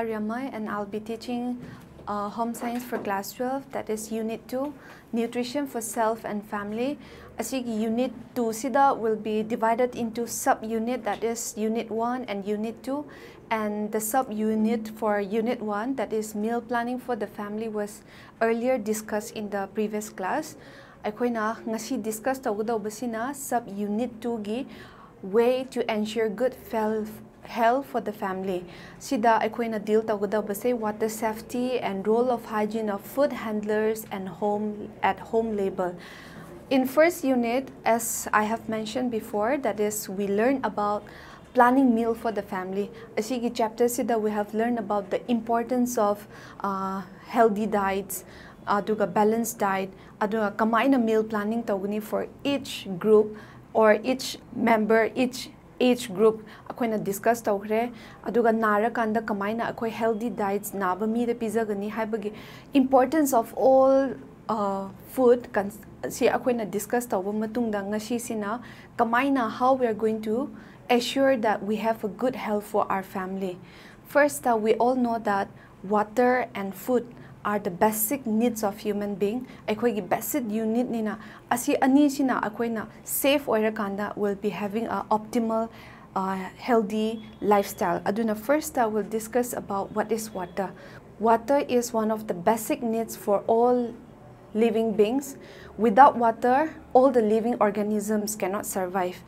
Hello, I'm Robita Ramay and I'll be teaching uh, Home Science for Class 12, that is Unit 2, Nutrition for Self and Family. Asigi Unit 2 sida will be divided into sub-unit, that is Unit 1 and Unit 2. And the sub-unit for Unit 1, that is Meal Planning for the Family, was earlier discussed in the previous class. ꯑꯩꯈꯣꯏꯅ ꯉꯁꯤ discuss ꯇꯧꯒꯗꯧꯕꯁꯤꯅ ꯁꯕ unit ꯇꯨꯒꯤ way to ensure good health for the family. Sida aikoina deal tawgadabase water safety and role of hygiene of food handlers and home at home label. In first unit, as I have mentioned before, that is we learn about planning meal for the family. Asigi chapter sida we have learned about the importance of uh, healthy diets, aduga balanced diet, aduga kamaina meal planning tawgani for each group or each member, each each group akoina discuss taure aduga nara kanda kamaina akoi healthy diets naba mi de pizza gani haibagi importance of all uh, food kan si akoina discuss taubo matungda ngashi sina kamaina how we are going to ensure that we have a good health for our family. First uh, we all know that water and food are the basic needs of human being ꯑꯩꯈꯣꯏꯒꯤ basic unit nina asi ani sina akoina safe oirakanda will be having a optimal uh, healthy lifestyle aduna first I will discuss about what is water water is one of the basic needs for all living beings without water all the living organisms cannot survive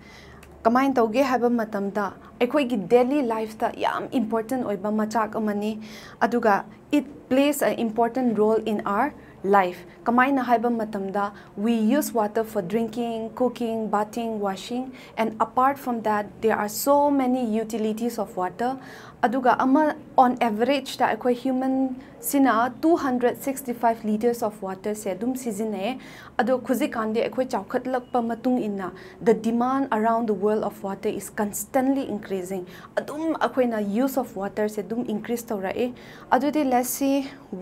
कमाइन तौगे हाइबा मतमदा अखोगी daily life ता याम important ओइबा मचाक अमनी अदुगा it plays an important role in our life. Kamaina haiba matamda, we use water for drinking, cooking, bathing, washing, and apart from that, there are so many utilities of water. Aduga ama on average ta akoi human sina 265 liters of water se dum sizine adu khuzi kande akoi chawkhat lakpa matung inna the demand around the world of water is constantly increasing adum akoi na use of water se dum increase tawra e adu de let's see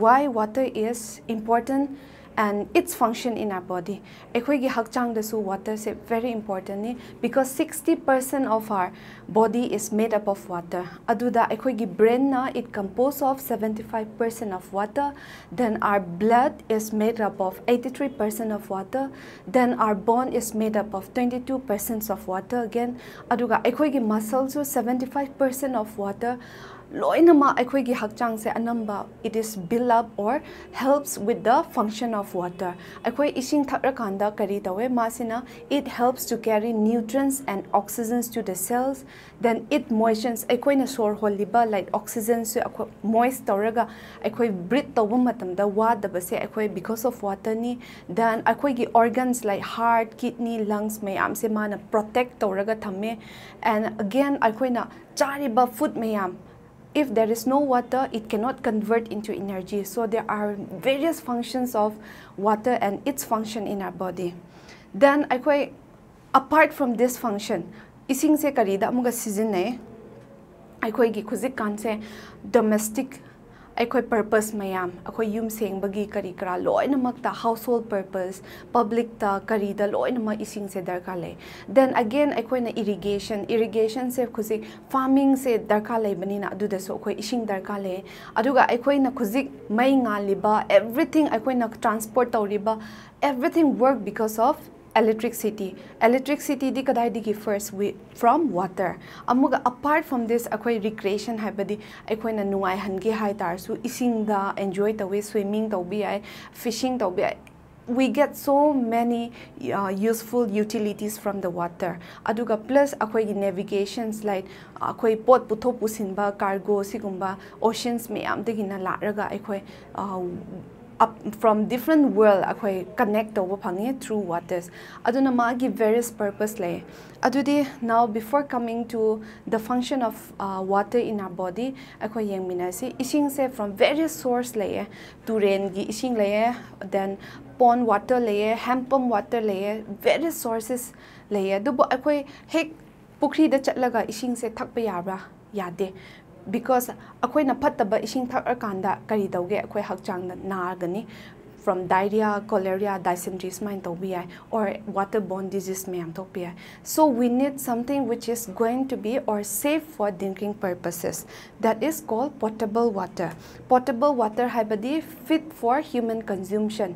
why water is important and its function in our body. Ekhoigi hakchang desu water is very important because 60% of our body is made up of water. Aduda ekhoigi brain na it composed of 75% of water. Then our blood is made up of 83% of water. Then our bone is made up of 22% of water again. Aduga ekhoigi muscles 75% of water. Loinama aikoigi hakchang se anamba it is build up or helps with the function of water aikoi ising thakra kanda kari tawe masina it helps to carry nutrients and oxygens to the cells then it moistens aikoi na sor holiba like oxygen se moist tawraga aikoi breathe tawba matam da wa da base aikoi because of water ni then aikoi gi organs like heart kidney lungs mayam se mana protect tawraga thamme and again aikoi na chariba food mayam if there is no water, it cannot convert into energy. So there are various functions of water and its function in our body. Then, I quite apart from this function, ising se karida amuga season ne I kanse domestic ꯑꯩꯈꯣꯏ purpose ꯃꯌꯥꯝ ꯑꯩꯈꯣꯏ ꯌꯨꯝ ꯁꯦꯡꯕꯒꯤ ꯀꯔꯤ ꯀꯔꯥ ꯂꯣꯏꯅꯃꯛꯇ household purpose ꯄꯕ꯭ꯂꯤꯛꯇ ꯀꯔꯤꯗ ꯂꯣꯏꯅꯃꯛ ꯏꯁꯤꯡꯁꯦ ꯗꯔꯀꯥꯔ ꯂꯩ ꯗꯦꯟ ꯑꯒꯦꯟ ꯑꯩꯈꯣꯏꯅ ꯏꯔꯤꯒꯦꯁꯟ ꯏꯔꯤꯒꯦꯁꯟꯁꯦ ꯍꯧꯖꯤꯛ ꯐꯥꯔꯃꯤꯡꯁꯦ ꯗꯔꯀꯥꯔ ꯂꯩꯕꯅꯤꯅ ꯑꯗꯨꯗꯁꯨ ꯑꯩꯈꯣꯏ ꯏꯁꯤꯡ ꯗꯔꯀꯥꯔ ꯂꯩ ꯑꯗꯨꯒ ꯑꯩꯈꯣꯏꯅ ꯍꯧꯖꯤꯛ ꯃꯩ ꯉꯥꯜꯂꯤꯕ ꯑꯦꯚ꯭ꯔꯤꯊꯤꯡ ꯑꯩꯈꯣꯏꯅ ꯇ꯭ꯔꯥꯟꯁꯄꯣꯔꯠ ꯇꯧꯔꯤꯕ everything work because of electricity electricity di kadai digi first we from water. Amuga apart from this akwai recreation haibadi akwai na nuai hange hai tar su ising da enjoy tawe swimming tawbi ai fishing tawbi ai. We get so many uh, useful utilities from the water. Aduga plus akwai navigations like akwai pot putho pusinba cargo sigumba oceans me am degina la raga akwai uh, up from different world akhoi connect to phangi through waters aduna ma gi various purpose lay adudi now before coming to the function of uh, water in our body akhoi yang minasi ising se from various source lay to rain gi ising lay then pond water lay hand pump water lay various sources lay dubu akhoi hek pukri da chatlaga ising se thakpa yabra yade because ising thak arkanda kari tawge akwai hakchang na nagani from diarrhea, cholera, dysentery, or waterborne disease So we need something which is going to be or safe for drinking purposes. That is called potable water. Potable water habadi fit for human consumption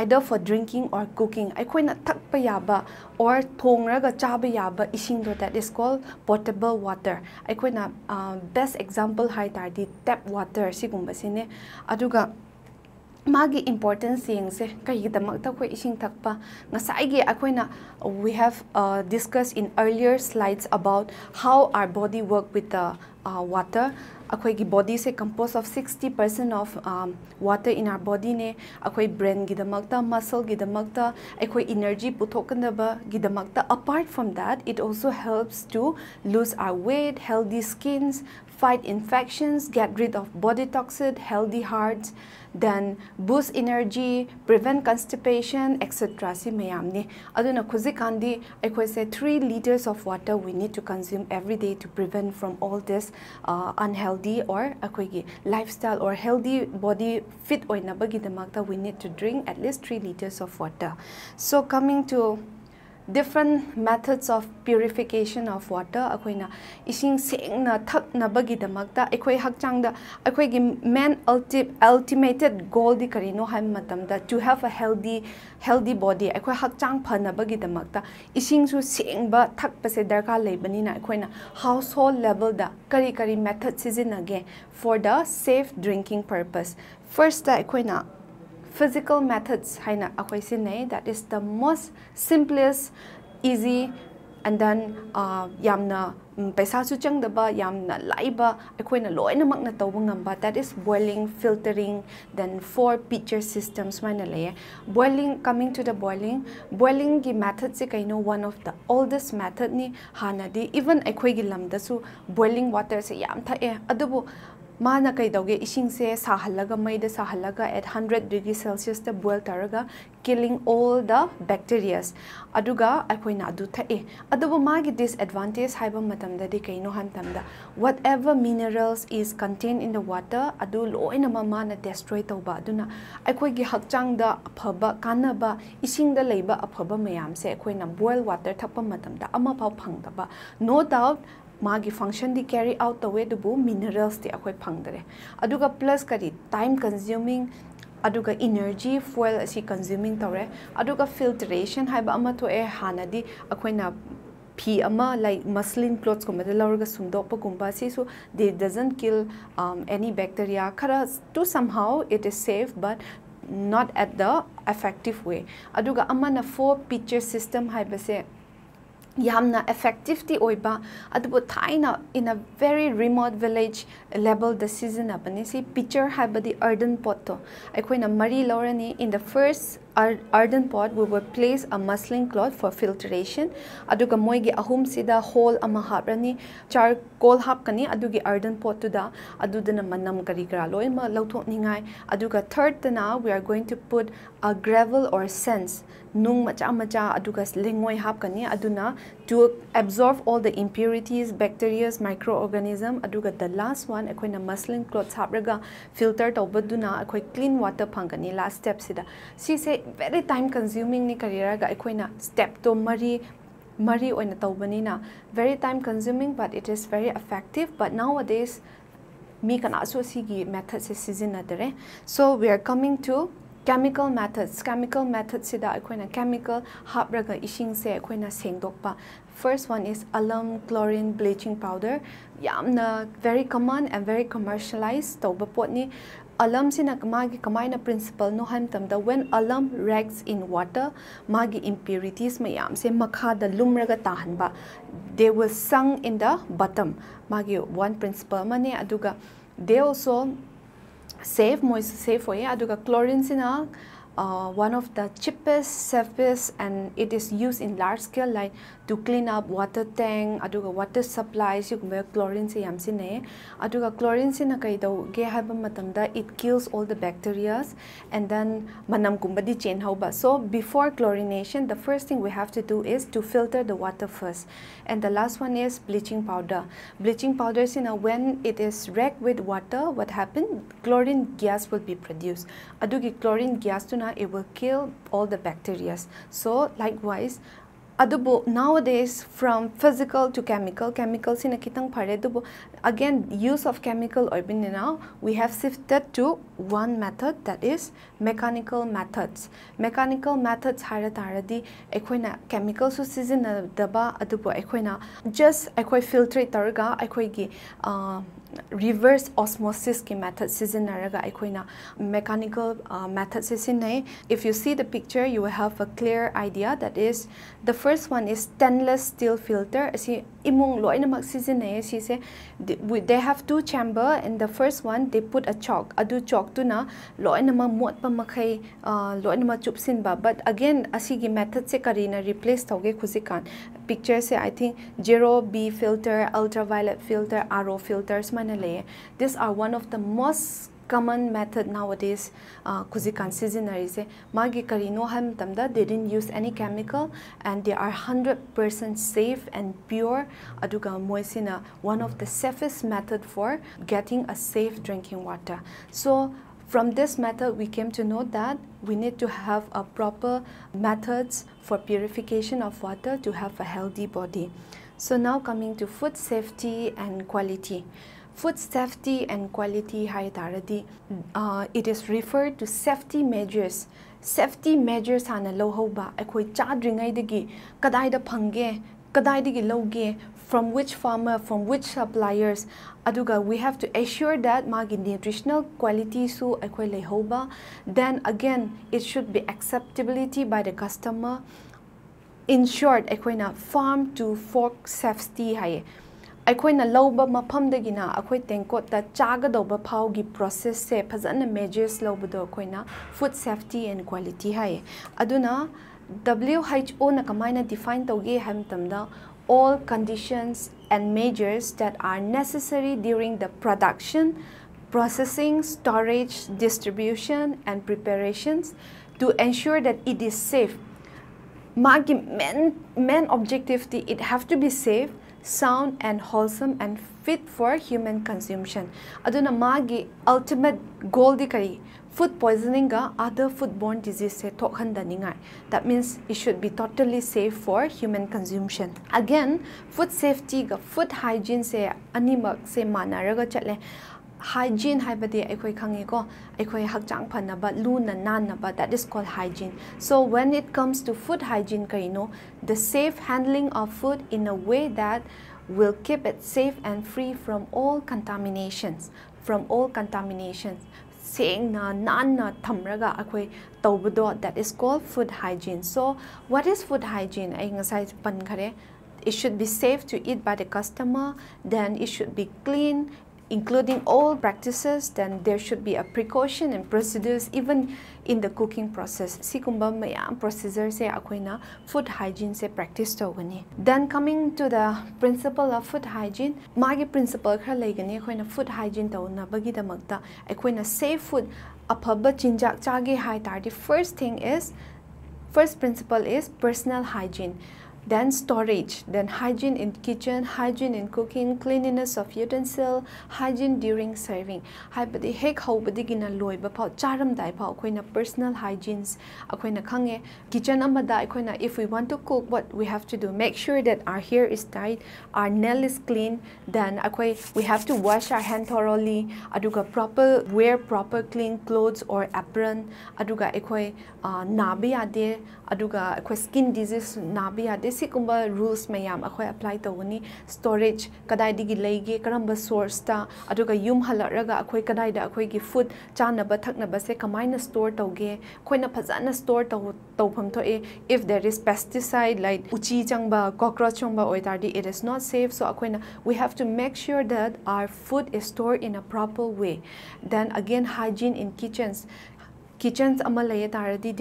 either for drinking or cooking ꯑꯩꯈꯣꯏꯅ ꯊꯛꯄ ꯌꯥꯕ or ꯊꯣꯡꯔꯒ ꯆꯥꯕ ꯌꯥꯕ ꯏꯁꯤꯡꯗꯣ that is called potable water ꯑꯩꯈꯣꯏꯅ best example ꯍꯥꯏ ꯇꯥꯔꯗꯤ tap water ꯁꯤꯒꯨꯝꯕꯁꯤꯅꯦ ꯑꯗꯨꯒ magi importance yingse kayidamakta khoi ising thakpa ngasaigi na we have uh, discussed in earlier slides about how our body work with the uh, water. akhoi body se composed of 60% of um, water in our body ne Ako'y brain gidamakta muscle gidamakta ako'y energy puthokandaba gidamakta apart from that it also helps to lose our weight healthy skins fight infections get rid of body toxins, healthy hearts then boost energy, prevent constipation, etc. Si mayamni. Aduna khuzikandi I say 3 liters of water we need to consume every day to prevent from all this uh, unhealthy or akoigi lifestyle or healthy body fit oinabagi damakta we need to drink at least 3 liters of water. So coming to different methods of purification of water. akoina ising sengna thakna bagi damakta akoi hakchangda akoi gi main ultimate goal di karino ham matamda to have a healthy healthy body akoi hakchang phana bagi damakta ising su sengba thakpa se darka lebani na akoina household level da kari kari method sizinage for the safe drinking purpose? First da akoina physical methods haina akwai sinai that is the most simplest easy and then uh, yamna mm, paisa chu changdaba yamna laiba akoina loinamakna tawba ngamba that is boiling filtering then four pitcher systems maina leye eh? boiling coming to the boiling boiling gi method se kaino one of the oldest method ni hanadi even akoi gi lamda boiling water se yam tha eh? e adubu ꯃꯥꯅ ꯀꯩꯗꯧꯒꯦ? ꯏꯁꯤꯡꯁꯦ ꯁꯥꯍꯜꯂꯒ ꯃꯩꯗ ꯁꯥꯍꯜꯂꯒ eight hundred degree ꯁꯦꯜꯁꯤꯌꯁꯇ boil ꯇꯧꯔꯒ killing all the ꯕꯦꯛꯇꯦꯔꯤꯌꯁ ꯑꯗꯨꯒ ꯑꯩꯈꯣꯏꯅ ꯑꯗꯨ ꯊꯛꯏ. ꯑꯗꯨꯕꯨ ꯃꯥꯒꯤ ꯗꯤꯁꯑꯦꯗꯚꯥꯟꯇꯦꯖ ꯍꯥꯏꯕ ꯃꯇꯝꯗꯗꯤ ꯀꯩꯅꯣ ꯍꯥꯏꯕ ꯃꯇꯝꯗ whatever minerals is content in the water ꯑꯗꯨ ꯂꯣꯏꯅꯃꯛ ꯃꯥꯅ ꯗꯦꯁꯇ꯭ꯔꯣꯏ ꯇꯧꯕ. ꯑꯗꯨꯅ ꯑꯩꯈꯣꯏꯒꯤ ꯍꯛꯆꯥꯡꯗ ꯑꯐꯕ ꯀꯥꯟꯅꯕ ꯏꯁꯤꯡꯗ ꯂꯩꯕ ꯑꯐꯕ ꯃꯌꯥꯝꯁꯦ ꯑꯩꯈꯣꯏꯅ ꯕꯣꯏꯜ ꯋꯥꯇꯔ ꯊꯛꯄ ꯃꯇꯝꯗ ꯑꯃꯐꯥꯎ ꯐꯪꯗꯕ. No doubt water thappa matamda ama phaw phangdaba no doubt मागी फंक्शन दी कैरी आउट तवे दुबु मिनरल्स दी अखोय फंगदरे अदुगा प्लस करी टाइम कंज्यूमिंग अदुगा एनर्जी फुएल असि कंज्यूमिंग तवरे अदुगा फिल्टरेशन हाइबा अमा थोए हानादी अखोयना फी अमा लाइक मसलिन क्लोथ्स को मदे लौरगा सुंदोप गुंबा सिसु दे डजंट किल एनी बैक्टीरिया खरा to somehow it is safe but not at the effective way aduga amana four pitcher system haibase yamna effective ti oiba adubu thaina in a very remote village level the season apani si pitcher habadi earthen pot to aikoina mari lorani earthen pot we will place a muslin cloth for filtration aduga moigi ahum sida hole ama haprani charcoal hapkani adugi earthen pot to da adudana manam kari kara loima lauthok ningai aduga third tana we are going to put a gravel or sense nung macha macha aduga lingoi hapkani aduna to absorb all the impurities bacteria microorganism. aduga the last one akoina muslin cloth hapraga filter tawbaduna akoi clean water phangani last step sida si se very time consuming ni career ga akoina step to mari mari oina tawbanina very time consuming but it is very effective. But nowadays mi kana so sigi method se sizinadare so we are coming to chemical methods. Chemical methods sida akoina chemical hapraga ising se akoina sengdokpa. First one is alum chlorine bleaching powder. Yamna very common and very commercialized tawba potni. Alum sina magi kamaina principle no ham tam da when alum reacts in water magi impurities mayam se makha da lumraga tahan ba they will sunk in the bottom. Magi one principle mane aduga. They also save moist safe way aduga chlorine sina uh, one of the cheapest, safest, and it is used in large scale like to clean up water tank, aduga water supply, sigumba chlorine se yam sine. Aduga chlorine sina kai do ge haba matamda it kills all the bacteria and then manam kumba di chain hoba. So before chlorination, the first thing we have to do is to filter the water first. And the last one is bleaching powder. Bleaching powder sina when it is wrecked with water, what happen? Chlorine gas will be produced. Adugi chlorine gas it will kill all the bacteria. So likewise, adubo nowadays from physical to chemical chemical sina kitang phare adubo. Again use of chemical oibin now we have shifted to one method that is mechanical methods. Mechanical methods hara taradi ekhoina chemical su season daba adubo ekhoina just ekhoi filtrate targa ekhoi gi uh, reverse osmosis ki method sizinaraga aikoina mechanical uh, method sizinai if you see the picture you will have a clear idea that is the first one is stainless steel filter. Asi imung loina mak sizinai si se they have two chamber and the first one they put a chalk adu chalk tu na loina ma mot pa makai uh, loina ma chupsin ba. But again asi gi method se karina replace thoge khuzikan picture se i think zero b filter ultraviolet filter ro filters manale these are one of the most common method nowadays uh, kuzi kan seasonary se magi karino ham tamda they didn't use any chemical and they are 100% safe and pure. Aduga moisina one of the safest method for getting a safe drinking water. So from this method we came to know that we need to have a proper methods for purification of water to have a healthy body. So now coming to food safety and quality. Food safety and quality hai uh, it is referred to safety measures. Safety measures hana lo hoba akhoi chadringai dagi kadai da phange kadai dagi loge from which farmer from which suppliers aduga we have to assure that magi nutritional quality su akhoi le hoba then again it should be acceptability by the customer in short akhoi na farm to fork safety hai ꯑꯩꯈꯣꯏꯅ ꯂꯧꯕ ꯃꯐꯝꯗꯒꯤꯅ ꯑꯩꯈꯣꯏ ꯇꯦꯡꯀꯣꯠꯇ ꯆꯥꯒꯗꯧꯕ ꯐꯥꯎꯒꯤ ꯄ꯭ꯔꯣꯁꯦꯁꯁꯦ ꯐꯖꯅ measures ꯂꯧꯕꯗꯣ ꯑꯩꯈꯣꯏꯅ food safety N quality ꯍꯥꯏꯌꯦ ꯑꯗꯨꯅ W H ꯑꯣꯅ ꯀꯃꯥꯏꯅ ꯗꯤꯐꯥꯏꯟ ꯇꯧꯒꯦ ꯍꯥꯏꯕ ꯃꯇꯝꯗ all conditions and measures that are necessary during the production, processing, storage, distribution, and preparations to ensure that it is safe. Main, main objective, it have to be safe sound and wholesome and fit for human consumption aduna magi ultimate goal di food poisoning other foodborne disease that means it should be totally safe for human consumption. Again food safety food hygiene se animak se manaraga chatle. Hygiene haibadi aikoi khangi ko aikoi hakchang phanaba luna nanaba that is called hygiene. So when it comes to food hygiene kaino the safe handling of food in a way that will keep it safe and free from all contaminations from all contaminations saying na nan na thamraga akhoi tawbado that is called food hygiene. So what is food hygiene? ai ngasai pan khare it should be safe to eat by the customer then it should be clean including all practices, then there should be a precaution and procedures even in the cooking process. Sikumba mayam ah, procedure se akoina food hygiene se practice togani. Then coming to the principle of food hygiene, magi principle khara laigani akoina food hygiene tawna bagi damakta akoina safe food apaba chinjak chage hai the first thing is first principle is personal hygiene then storage. Then hygiene in kitchen hygiene in cooking cleanliness of utensil hygiene during serving. gina loiba phau charam dai phau koina personal hygienes akoina khange kitchen amada akoina if we want to cook what we have to do? Make sure that our hair is tight our nail is clean then akoi we have to wash our hand thoroughly aduga proper wear proper clean clothes or apron aduga akoi uh, nabi ade aduga akoi skin disease nabi ade सिकुंबा rules ma'am अखोय apply तौनी storage कदाइदगी लेगे करम सोर्सता अदुगा yum हलरगा अखोय कदाइदा अखोयगी food चानब थकनब से कमाइन store तौगे अखोयना फजाना store तौ तौफम थोए if there is pesticide like उची चंगबा cockroach चंगबा ओइतारदी it is not safe so अखोयना we have to make sure that our food is store in a proper way then again hygiene in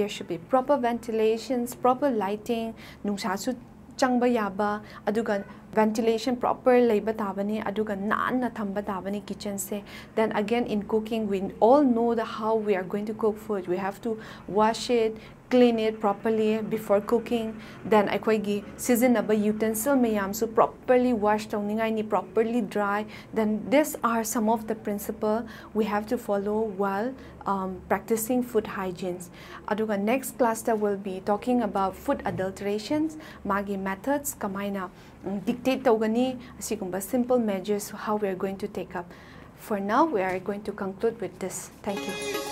should be proper ventilations proper lighting nungsa su changba yaba aduga ventilation proper labour tabani aduga nanna thamba tabani kitchen se. Then again in cooking we all know the how we are going to cook food. We have to wash it clean it properly before cooking. Then akoigi seasonable utensil mayam so properly wash tawningai ni properly dry. Then these are some of the principle we have to follow while um, practicing food hygienes aduga next cluster will be talking about food adulterations magi methods kamaina dictate tawgani asigumba simple measures how we are going to take up. For now we are going to conclude with this. Thank you